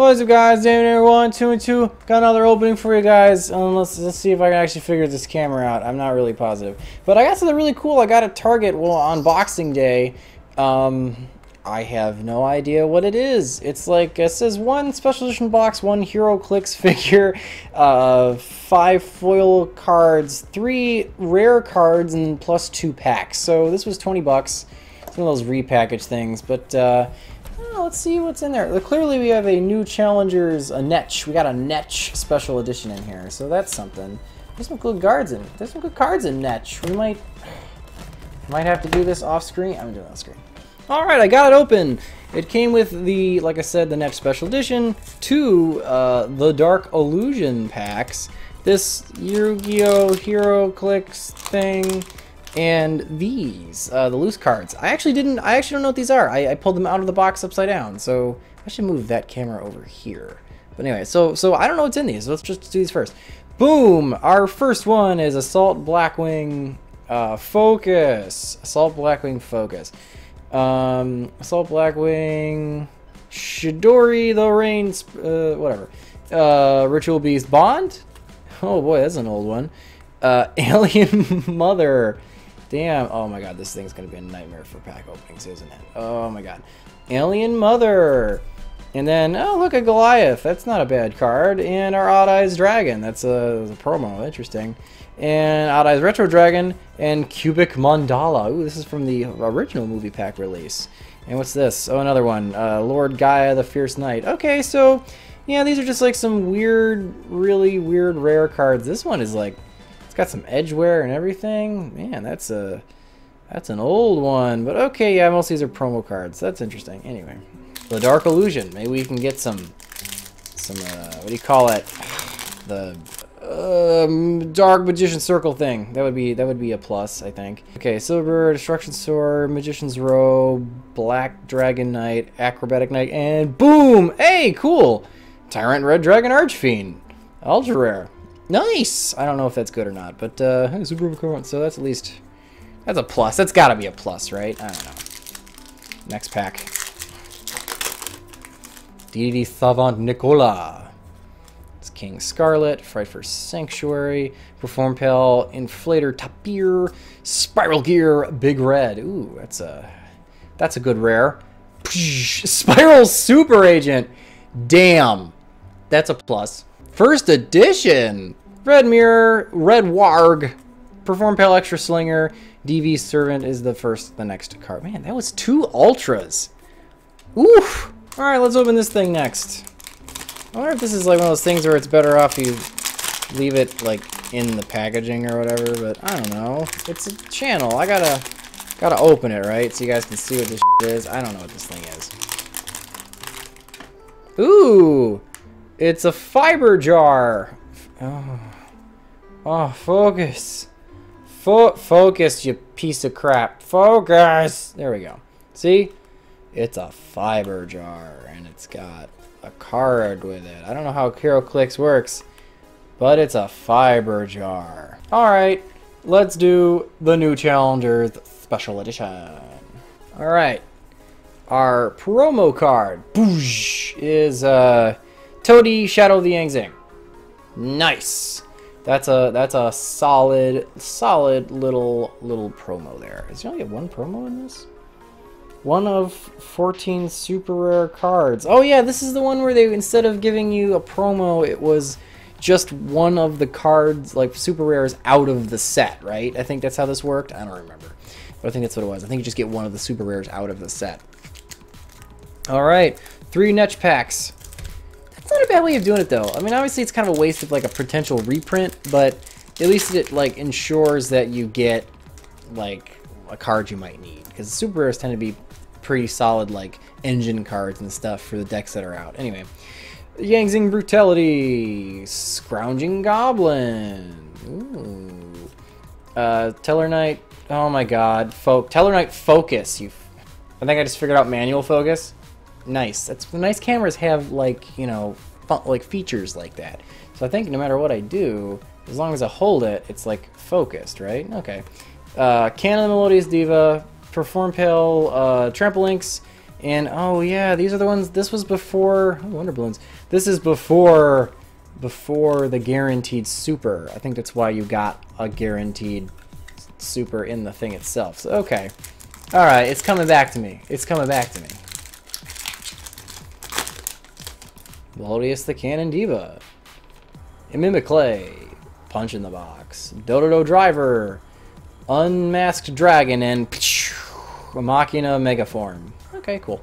What's up guys, David here, one, two, and two. Got another opening for you guys. Um, let's, let's see if I can actually figure this camera out. I'm not really positive. But I got something really cool. I got a Target well, on Boxing Day. Um, I have no idea what it is. It's like, it says one special edition box, one HeroClix figure, uh, five foil cards, three rare cards, and plus two packs. So this was 20 bucks. It's one of those repackaged things, but uh, let's see what's in there. Clearly we have a new Challengers, a Netch. We got a Netch special edition in here, so that's something. There's some good cards in. There's some good cards in Netch. We might might have to do this off screen. I'm doing it off screen. All right, I got it open. It came with the, like I said, the Netch special edition, two uh, the Dark Illusion packs, this Yu-Gi-Oh! HeroClix thing, and these, uh, the loose cards. I actually didn't, I actually don't know what these are. I, I, pulled them out of the box upside down, so I should move that camera over here. But anyway, so so I don't know what's in these. Let's just do these first. Boom! Our first one is Assault Blackwing uh, Focus. Assault Blackwing Focus. Um, Assault Blackwing, Chidori the Rain, uh, whatever. Uh, Ritual Beast Bond. Oh boy, that's an old one. Uh, Alien Mother. Damn. Oh my god, this thing's gonna be a nightmare for pack openings, isn't it? Oh my god. Alien Mother. And then, oh, look at Goliath. That's not a bad card. And our Odd Eyes Dragon. That's a, a promo. Interesting. And Odd Eyes Retro Dragon. And Cubic Mandala. Ooh, this is from the original movie pack release. And what's this? Oh, another one. Uh, Lord Gaia the Fierce Knight. Okay, so, yeah, these are just like some weird, really weird rare cards. This one is like, got some edge wear and everything. Man, that's a... That's an old one, but okay, yeah, most of these are promo cards. That's interesting. Anyway, the Dark Illusion. Maybe we can get some, some, uh, what do you call it? The um, Dark Magician Circle thing. That would be, that would be a plus, I think. Okay, Silver, Destruction Sword, Magician's Robe, Black Dragon Knight, Acrobatic Knight, and boom! Hey, cool! Tyrant Red Dragon Archfiend. Ultra rare. Nice! I don't know if that's good or not, but, uh, Super So that's at least, that's a plus. That's gotta be a plus, right? I don't know. Next pack. Deity Savant Nicola. It's King Scarlet, Frightful Sanctuary, Performapal, Inflator Tapir, Spiral Gear, Big Red. Ooh, that's a that's a good rare. Spiral Super Agent. Damn. That's a plus. First edition. Red Mirror, Red Warg, Performapal Extra Slinger, DV Servant is the first, the next card. Man, that was two Ultras. Oof. Alright, let's open this thing next. I wonder if this is like one of those things where it's better off you leave it like in the packaging or whatever, but I don't know. It's a channel. I gotta gotta open it, right? So you guys can see what this is. I don't know what this thing is. Ooh! It's a fiber jar. Oh. Oh, focus. Fo focus, you piece of crap. Focus! There we go. See? It's a fiber jar, and it's got a card with it. I don't know how HeroClix works, but it's a fiber jar. Alright, let's do the new Challengers Special Edition. Alright, our promo card boosh, is uh, Taotie Shadow the Yang Zing. Nice. That's a that's a solid solid little little promo there. Is there only one promo in this? One of 14 super rare cards. Oh yeah, this is the one where they, instead of giving you a promo, it was just one of the cards, like super rares, out of the set, right? I think that's how this worked. I don't remember. But I think that's what it was. I think you just get one of the super rares out of the set. Alright, three Netch packs. That's not a bad way of doing it, though. I mean, obviously it's kind of a waste of, like, a potential reprint, but at least it, like, ensures that you get, like, a card you might need. Because super rares tend to be pretty solid like engine cards and stuff for the decks that are out. Anyway, Yang Zing Brutality, Scrounging Goblin, Ooh. Uh, Tellarknight. Oh my God, Folk Teller Knight Focus. You, I think I just figured out manual focus. Nice. That's nice. Cameras have like you know like features like that. So I think no matter what I do, as long as I hold it, it's like focused, right? Okay. Uh, Canon Melodious Diva, Performapal, uh, Trampolynx, And oh yeah, these are the ones. This was before oh, Wonder Balloons. This is before before the guaranteed super. I think that's why you got a guaranteed super in the thing itself. So okay, all right, it's coming back to me. It's coming back to me. Melodious the Canon Diva. Imimiclay. Punch in the Box. Dododo Driver. Unmasked Dragon and Machina Megaform. Okay, cool.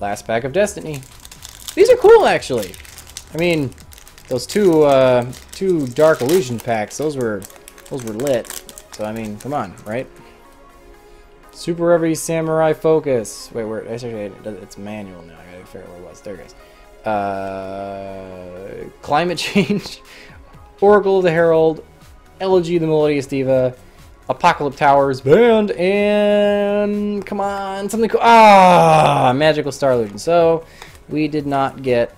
Last pack of Destiny. These are cool, actually. I mean, those two uh, two Dark Illusion packs, those were those were lit. So I mean, come on, right? Super Heavy Samurai Focus. Wait, where? It's manual now. I gotta figure out where it was. There it goes. Uh, climate change. Oracle of the Herald. Elegy the Melodious Diva. Apocalypse Towers band, and come on, something cool. Ah, Magical Star Illusion. So we did not get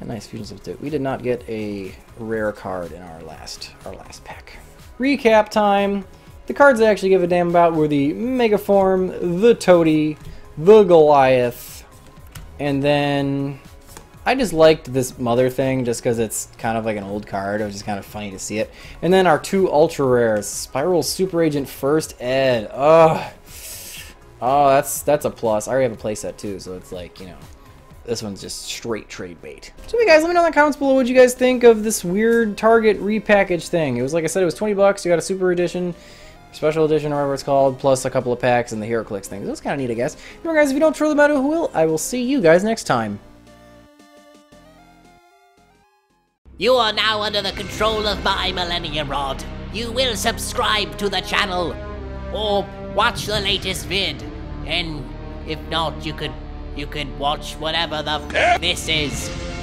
a nice fusion substitute. We did not get a rare card in our last our last pack. Recap time. The cards I actually give a damn about were the Megaform, the Taotie, the Goliath, and then I just liked this mother thing just because it's kind of like an old card. It was just kind of funny to see it. And then our two ultra rares, Spiral Super Agent First Ed. Oh, oh, that's that's a plus. I already have a playset too, so it's like you know, this one's just straight trade bait. So guys, let me know in the comments below what you guys think of this weird Target repackage thing. It was like I said, it was 20 bucks. You got a Super Edition special edition or whatever it's called, plus a couple of packs and the HeroClix things. It was kind of neat, I guess. Remember, guys, if you don't throw them out, who will? I will see you guys next time. You are now under the control of my Millennium Rod. You will subscribe to the channel or watch the latest vid. And if not, you could you could watch whatever the f this is.